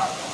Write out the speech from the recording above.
何?